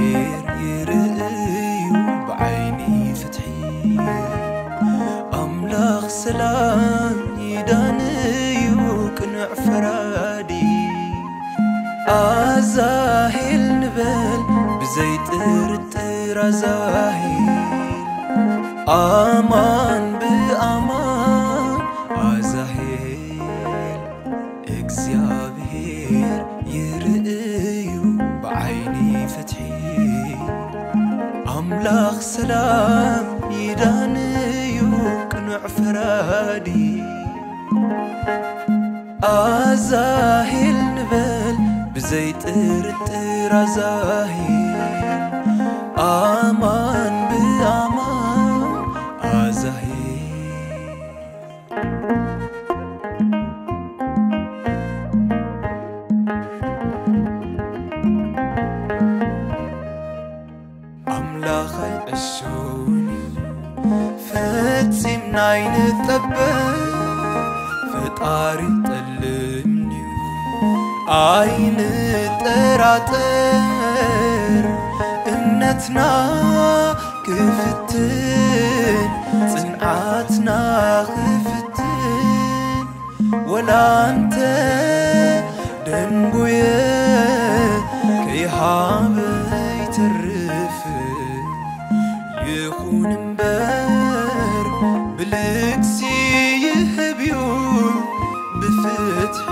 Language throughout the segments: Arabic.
غير يرأي وبعيني فتحي أملاخ سلام يداني وقنع فرادي. أزاهل بزيت بزيتر أزاهل آمان بأمان ኣምላኽ ሰላም ይዳንዩ ቅኑዕ ፈራዲ ኣዛሄል ንበል ብዘይ ጥርጥር ኣምላኸይ ዕሾኒ ፈጺምና ይንጠበብ ፈጣሪ ጠልምኒ ኣይንጠራጠር እምነትና ክፍትን ጽንዓትና ክፍትን ወላንተ ደንጎየ ከይሃበይ ተርፍ ይኹን እምበር ብልግሲ ይህብዩ ብፍትሒ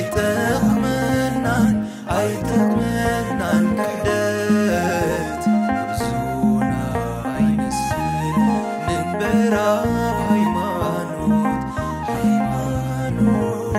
አይጠቅመናን አይጠቅመናን ክደት ብዙና አይመስል ንበራ ሃይማኖት ሃይማኖት